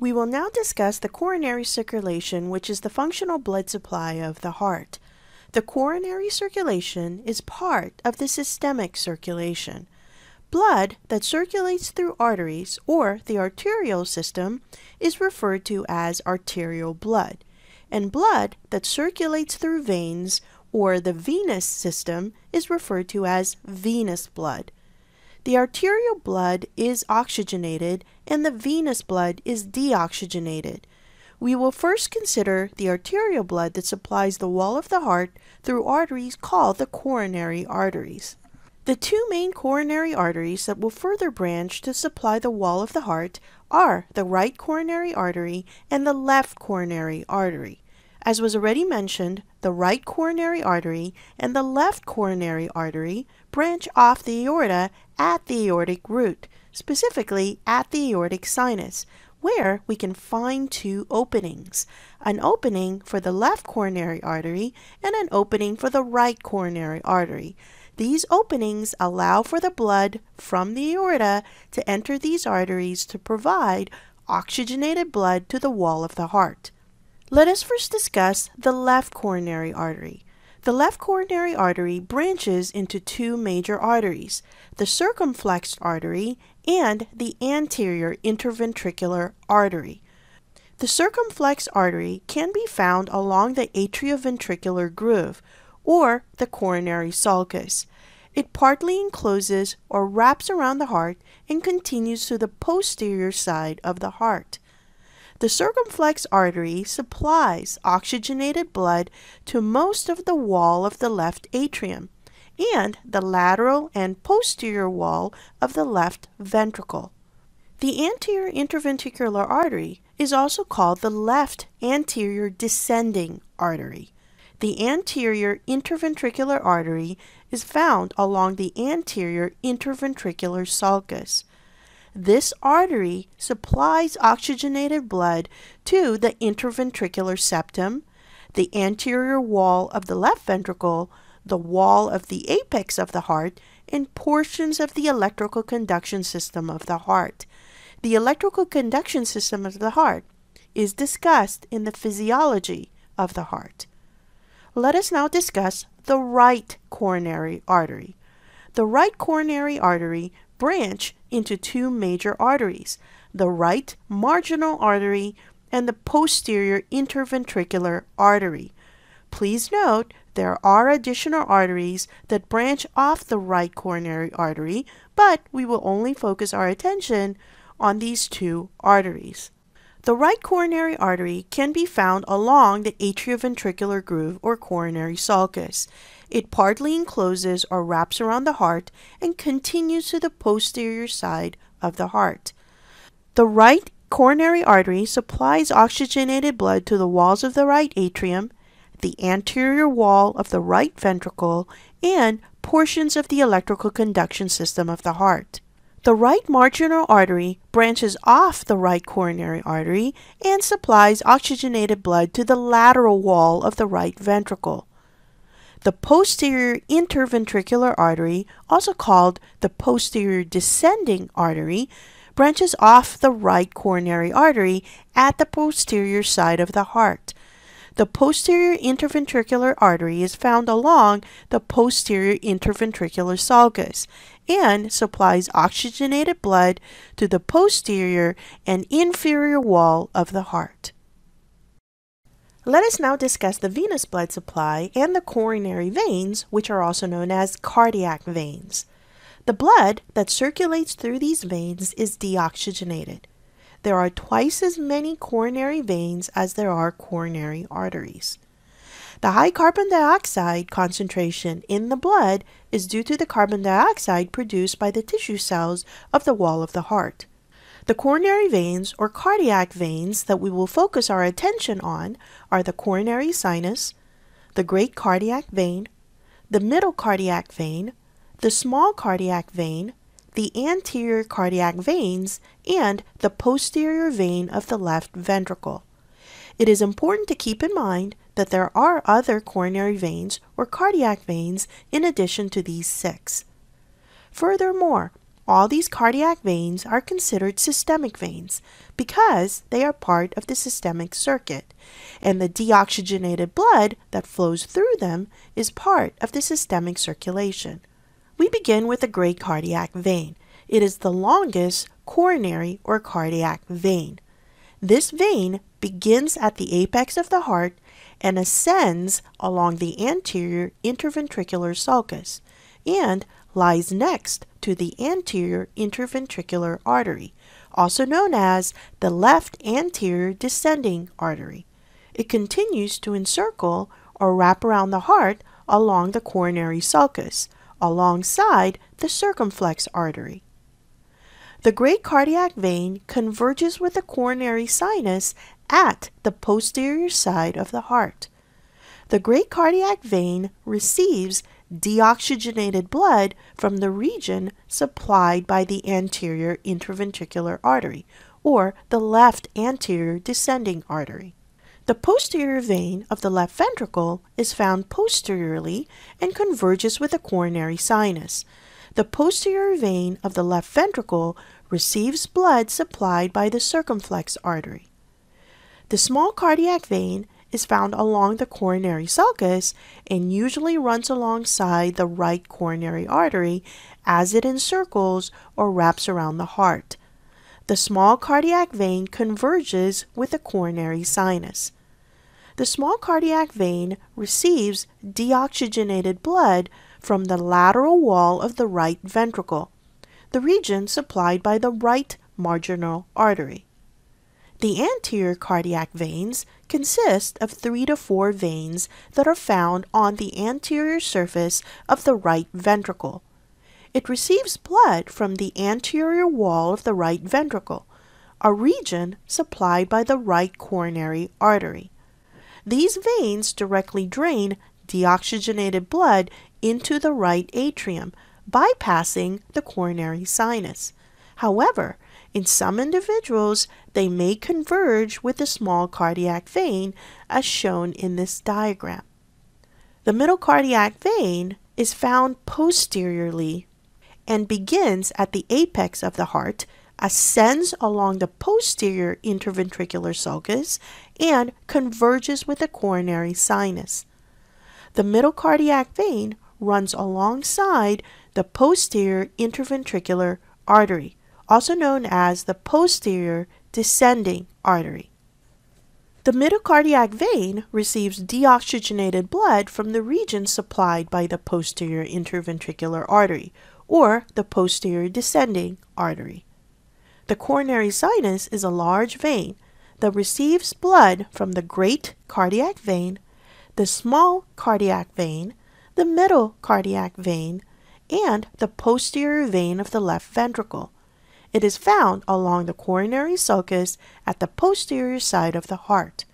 We will now discuss the coronary circulation, which is the functional blood supply of the heart. The coronary circulation is part of the systemic circulation. Blood that circulates through arteries or the arterial system is referred to as arterial blood, and blood that circulates through veins or the venous system is referred to as venous blood. The arterial blood is oxygenated and the venous blood is deoxygenated. We will first consider the arterial blood that supplies the wall of the heart through arteries called the coronary arteries. The two main coronary arteries that will further branch to supply the wall of the heart are the right coronary artery and the left coronary artery. As was already mentioned, the right coronary artery and the left coronary artery branch off the aorta at the aortic root, specifically at the aortic sinus, where we can find two openings an opening for the left coronary artery and an opening for the right coronary artery. These openings allow for the blood from the aorta to enter these arteries to provide oxygenated blood to the wall of the heart. Let us first discuss the left coronary artery. The left coronary artery branches into two major arteries, the circumflex artery and the anterior interventricular artery. The circumflex artery can be found along the atrioventricular groove or the coronary sulcus. It partly encloses or wraps around the heart and continues to the posterior side of the heart. The circumflex artery supplies oxygenated blood to most of the wall of the left atrium and the lateral and posterior wall of the left ventricle. The anterior interventricular artery is also called the left anterior descending artery. The anterior interventricular artery is found along the anterior interventricular sulcus. This artery supplies oxygenated blood to the interventricular septum, the anterior wall of the left ventricle, the wall of the apex of the heart, and portions of the electrical conduction system of the heart. The electrical conduction system of the heart is discussed in the physiology of the heart. Let us now discuss the right coronary artery. The right coronary artery branch into two major arteries, the right marginal artery and the posterior interventricular artery. Please note there are additional arteries that branch off the right coronary artery, but we will only focus our attention on these two arteries. The right coronary artery can be found along the atrioventricular groove or coronary sulcus. It partly encloses or wraps around the heart and continues to the posterior side of the heart. The right coronary artery supplies oxygenated blood to the walls of the right atrium, the anterior wall of the right ventricle, and portions of the electrical conduction system of the heart. The right marginal artery branches off the right coronary artery and supplies oxygenated blood to the lateral wall of the right ventricle. The posterior interventricular artery, also called the posterior descending artery, branches off the right coronary artery at the posterior side of the heart. The posterior interventricular artery is found along the posterior interventricular sulcus and supplies oxygenated blood to the posterior and inferior wall of the heart. Let us now discuss the venous blood supply and the coronary veins, which are also known as cardiac veins. The blood that circulates through these veins is deoxygenated. There are twice as many coronary veins as there are coronary arteries. The high carbon dioxide concentration in the blood is due to the carbon dioxide produced by the tissue cells of the wall of the heart. The coronary veins or cardiac veins that we will focus our attention on are the coronary sinus, the great cardiac vein, the middle cardiac vein, the small cardiac vein, the anterior cardiac veins, and the posterior vein of the left ventricle. It is important to keep in mind that there are other coronary veins or cardiac veins in addition to these six. Furthermore, All these cardiac veins are considered systemic veins because they are part of the systemic circuit, and the deoxygenated blood that flows through them is part of the systemic circulation. We begin with the great cardiac vein. It is the longest coronary or cardiac vein. This vein begins at the apex of the heart and ascends along the anterior interventricular sulcus and lies next to the anterior interventricular artery, also known as the left anterior descending artery. It continues to encircle or wrap around the heart along the coronary sulcus, alongside the circumflex artery. The great cardiac vein converges with the coronary sinus at the posterior side of the heart. The great cardiac vein receives deoxygenated blood from the region supplied by the anterior interventricular artery, or the left anterior descending artery. The posterior vein of the left ventricle is found posteriorly and converges with the coronary sinus. The posterior vein of the left ventricle receives blood supplied by the circumflex artery. The small cardiac vein is found along the coronary sulcus and usually runs alongside the right coronary artery as it encircles or wraps around the heart. The small cardiac vein converges with the coronary sinus. The small cardiac vein receives deoxygenated blood from the lateral wall of the right ventricle, the region supplied by the right marginal artery. The anterior cardiac veins consist of three to four veins that are found on the anterior surface of the right ventricle. It receives blood from the anterior wall of the right ventricle, a region supplied by the right coronary artery. These veins directly drain deoxygenated blood into the right atrium, bypassing the coronary sinus. However, in some individuals, they may converge with the small cardiac vein, as shown in this diagram. The middle cardiac vein is found posteriorly and begins at the apex of the heart ascends along the posterior interventricular sulcus and converges with the coronary sinus. The middle cardiac vein runs alongside the posterior interventricular artery, also known as the posterior descending artery. The middle cardiac vein receives deoxygenated blood from the region supplied by the posterior interventricular artery, or the posterior descending artery. The coronary sinus is a large vein that receives blood from the great cardiac vein, the small cardiac vein, the middle cardiac vein, and the posterior vein of the left ventricle. It is found along the coronary sulcus at the posterior side of the heart.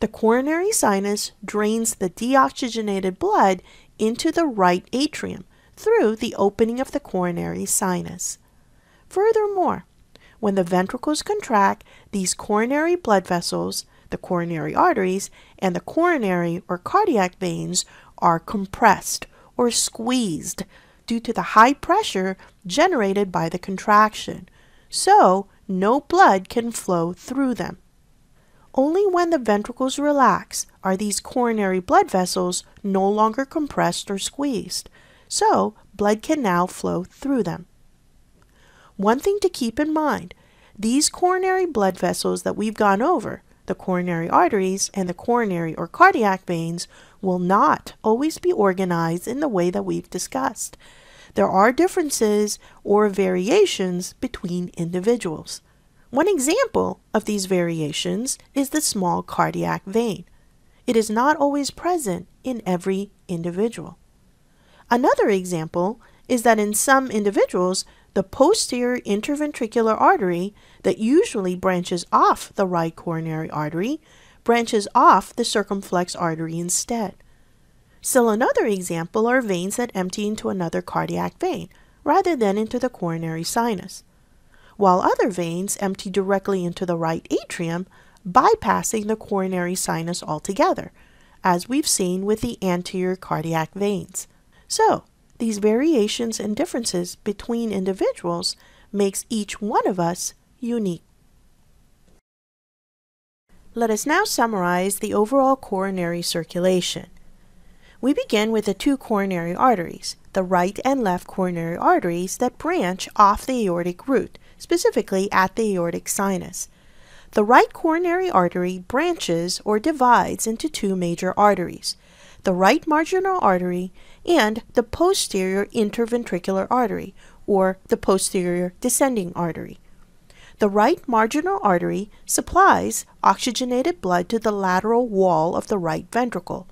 The coronary sinus drains the deoxygenated blood into the right atrium through the opening of the coronary sinus. Furthermore, when the ventricles contract, these coronary blood vessels, the coronary arteries, and the coronary or cardiac veins are compressed or squeezed due to the high pressure generated by the contraction. So, no blood can flow through them. Only when the ventricles relax are these coronary blood vessels no longer compressed or squeezed, so blood can now flow through them. One thing to keep in mind these coronary blood vessels that we've gone over, the coronary arteries and the coronary or cardiac veins, will not always be organized in the way that we've discussed. There are differences or variations between individuals. One example of these variations is the small cardiac vein. It is not always present in every individual. Another example is that in some individuals, the posterior interventricular artery that usually branches off the right coronary artery branches off the circumflex artery instead. Still another example are veins that empty into another cardiac vein rather than into the coronary sinus, while other veins empty directly into the right atrium, bypassing the coronary sinus altogether, as we've seen with the anterior cardiac veins. So, These variations and differences between individuals makes each one of us unique. Let us now summarize the overall coronary circulation. We begin with the two coronary arteries, the right and left coronary arteries that branch off the aortic root, specifically at the aortic sinus. The right coronary artery branches or divides into two major arteries, the right marginal artery and the posterior interventricular artery, or the posterior descending artery. The right marginal artery supplies oxygenated blood to the lateral wall of the right ventricle.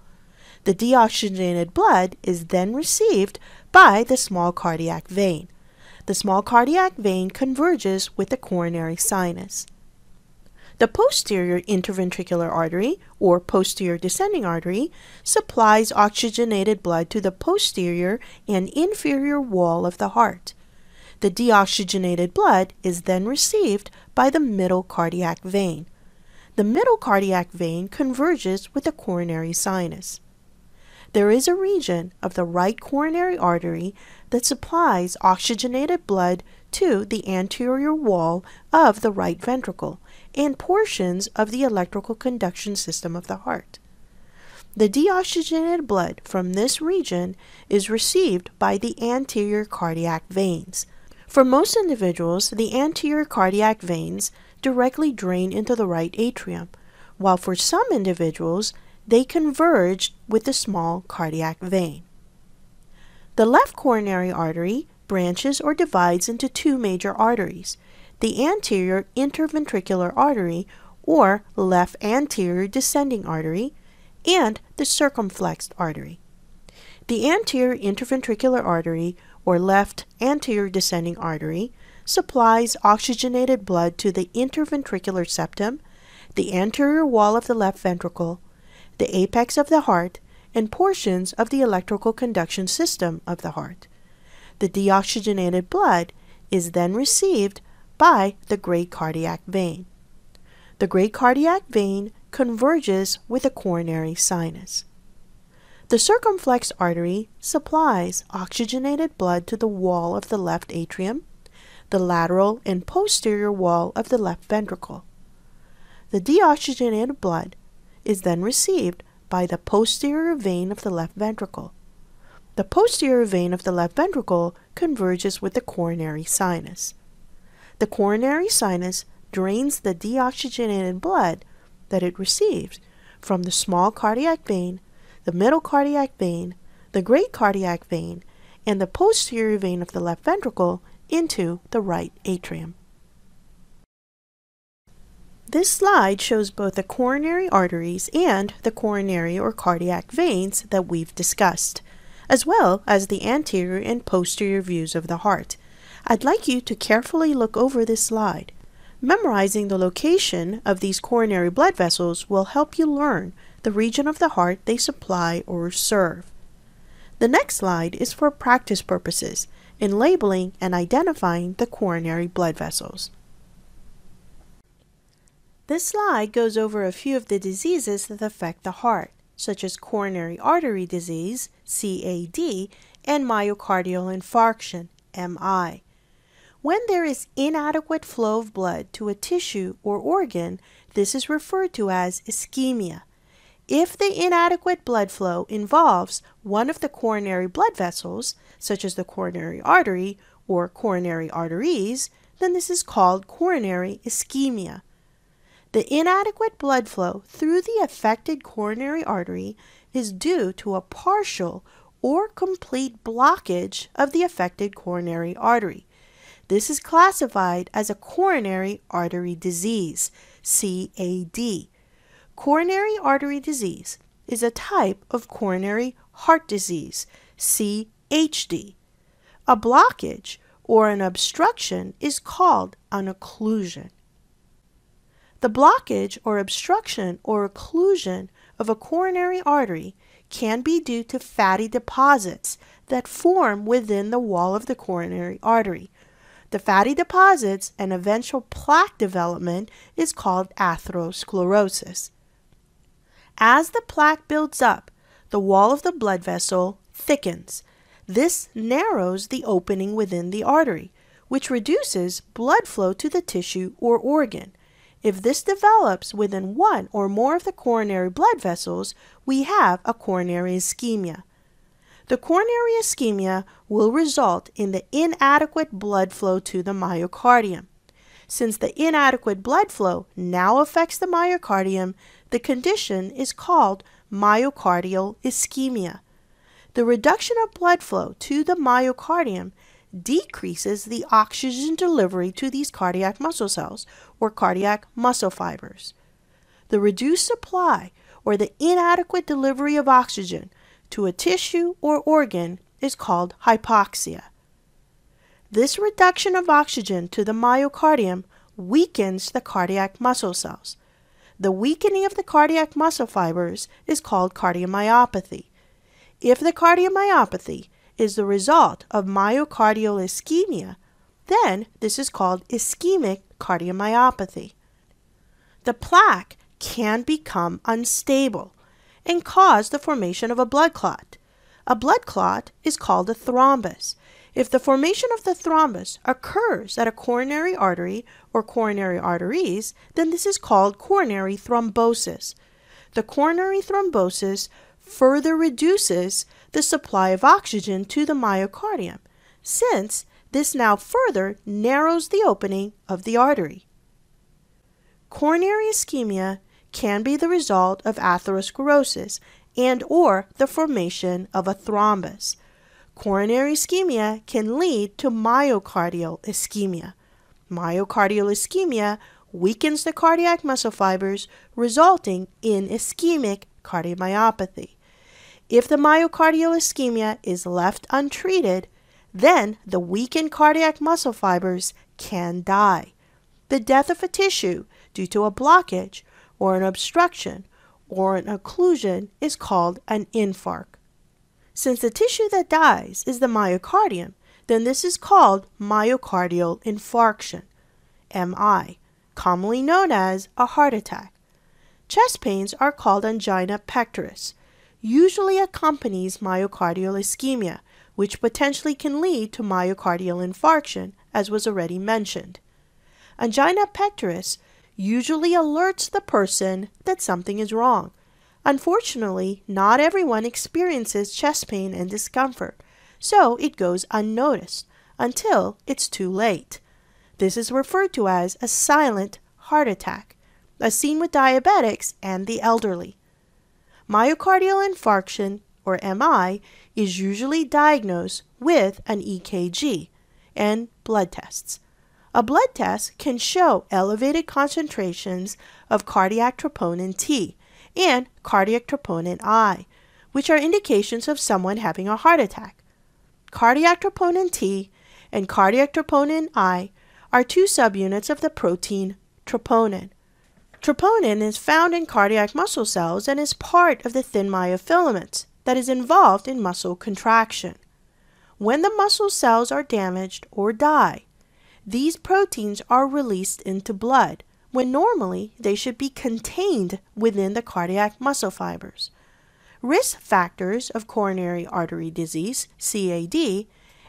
The deoxygenated blood is then received by the small cardiac vein. The small cardiac vein converges with the coronary sinus. The posterior interventricular artery, or posterior descending artery, supplies oxygenated blood to the posterior and inferior wall of the heart. The deoxygenated blood is then received by the middle cardiac vein. The middle cardiac vein converges with the coronary sinus. There is a region of the right coronary artery that supplies oxygenated blood to the anterior wall of the right ventricle and portions of the electrical conduction system of the heart. The deoxygenated blood from this region is received by the anterior cardiac veins. For most individuals, the anterior cardiac veins directly drain into the right atrium, while for some individuals, they converge with the small cardiac vein. The left coronary artery branches or divides into two major arteries the anterior interventricular artery, or left anterior descending artery, and the circumflexed artery. The anterior interventricular artery, or left anterior descending artery, supplies oxygenated blood to the interventricular septum, the anterior wall of the left ventricle, the apex of the heart, and portions of the electrical conduction system of the heart. The deoxygenated blood is then received by the great cardiac vein. The great cardiac vein converges with the coronary sinus. The circumflex artery supplies oxygenated blood to the wall of the left atrium, the lateral and posterior wall of the left ventricle. The deoxygenated blood is then received by the posterior vein of the left ventricle. The posterior vein of the left ventricle converges with the coronary sinus. The coronary sinus drains the deoxygenated blood that it receives from the small cardiac vein, the middle cardiac vein, the great cardiac vein, and the posterior vein of the left ventricle into the right atrium. This slide shows both the coronary arteries and the coronary or cardiac veins that we've discussed, as well as the anterior and posterior views of the heart. I'd like you to carefully look over this slide. Memorizing the location of these coronary blood vessels will help you learn the region of the heart they supply or serve. The next slide is for practice purposes in labeling and identifying the coronary blood vessels. This slide goes over a few of the diseases that affect the heart, such as coronary artery disease, CAD, and myocardial infarction, MI. When there is inadequate flow of blood to a tissue or organ, this is referred to as ischemia. If the inadequate blood flow involves one of the coronary blood vessels, such as the coronary artery or coronary arteries, then this is called coronary ischemia. The inadequate blood flow through the affected coronary artery is due to a partial or complete blockage of the affected coronary artery. This is classified as a coronary artery disease, CAD. Coronary artery disease is a type of coronary heart disease, CHD. A blockage or an obstruction is called an occlusion. The blockage or obstruction or occlusion of a coronary artery can be due to fatty deposits that form within the wall of the coronary artery. The fatty deposits and eventual plaque development is called atherosclerosis. As the plaque builds up, the wall of the blood vessel thickens. This narrows the opening within the artery, which reduces blood flow to the tissue or organ. If this develops within one or more of the coronary blood vessels, we have a coronary ischemia. The coronary ischemia will result in the inadequate blood flow to the myocardium. Since the inadequate blood flow now affects the myocardium, the condition is called myocardial ischemia. The reduction of blood flow to the myocardium decreases the oxygen delivery to these cardiac muscle cells or cardiac muscle fibers. The reduced supply or the inadequate delivery of oxygen to a tissue or organ is called hypoxia. This reduction of oxygen to the myocardium weakens the cardiac muscle cells. The weakening of the cardiac muscle fibers is called cardiomyopathy. If the cardiomyopathy is the result of myocardial ischemia, then this is called ischemic cardiomyopathy. The plaque can become unstable and cause the formation of a blood clot. A blood clot is called a thrombus. If the formation of the thrombus occurs at a coronary artery or coronary arteries, then this is called coronary thrombosis. The coronary thrombosis further reduces the supply of oxygen to the myocardium, since this now further narrows the opening of the artery. Coronary ischemia can be the result of atherosclerosis and or the formation of a thrombus. Coronary ischemia can lead to myocardial ischemia. Myocardial ischemia weakens the cardiac muscle fibers, resulting in ischemic cardiomyopathy. If the myocardial ischemia is left untreated, then the weakened cardiac muscle fibers can die. The death of a tissue due to a blockage or an obstruction or an occlusion is called an infarct. Since the tissue that dies is the myocardium, then this is called myocardial infarction, MI, commonly known as a heart attack. Chest pains are called angina pectoris, usually accompanies myocardial ischemia, which potentially can lead to myocardial infarction, as was already mentioned. Angina pectoris usually alerts the person that something is wrong. Unfortunately, not everyone experiences chest pain and discomfort, so it goes unnoticed until it's too late. This is referred to as a silent heart attack, as seen with diabetics and the elderly. Myocardial infarction, or MI, is usually diagnosed with an EKG and blood tests. A blood test can show elevated concentrations of cardiac troponin T and cardiac troponin I, which are indications of someone having a heart attack. Cardiac troponin T and cardiac troponin I are two subunits of the protein troponin. Troponin is found in cardiac muscle cells and is part of the thin myofilaments that is involved in muscle contraction. When the muscle cells are damaged or die, these proteins are released into blood when normally they should be contained within the cardiac muscle fibers. Risk factors of coronary artery disease, CAD,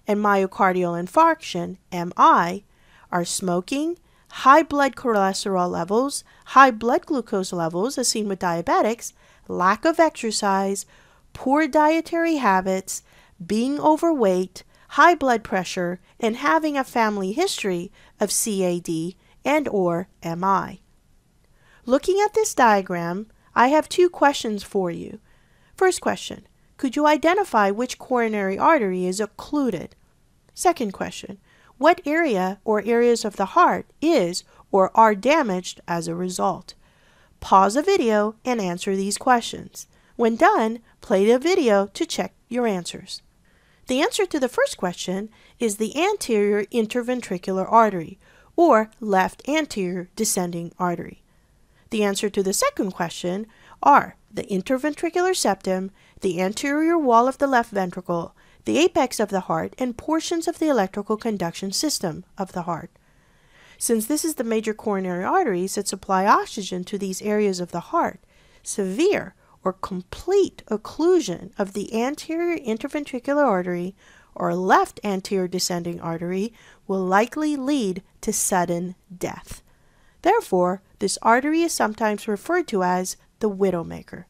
and myocardial infarction, MI, are smoking, high blood cholesterol levels, high blood glucose levels, as seen with diabetics, lack of exercise, poor dietary habits, being overweight, high blood pressure, and having a family history of CAD and or MI. Looking at this diagram, I have two questions for you. First question, could you identify which coronary artery is occluded? Second question, what area or areas of the heart is or are damaged as a result. Pause the video and answer these questions. When done, play the video to check your answers. The answer to the first question is the anterior interventricular artery, or left anterior descending artery. The answer to the second question are the interventricular septum, the anterior wall of the left ventricle, the apex of the heart, and portions of the electrical conduction system of the heart. Since this is the major coronary arteries that supply oxygen to these areas of the heart, severe or complete occlusion of the anterior interventricular artery or left anterior descending artery will likely lead to sudden death. Therefore, this artery is sometimes referred to as the widowmaker.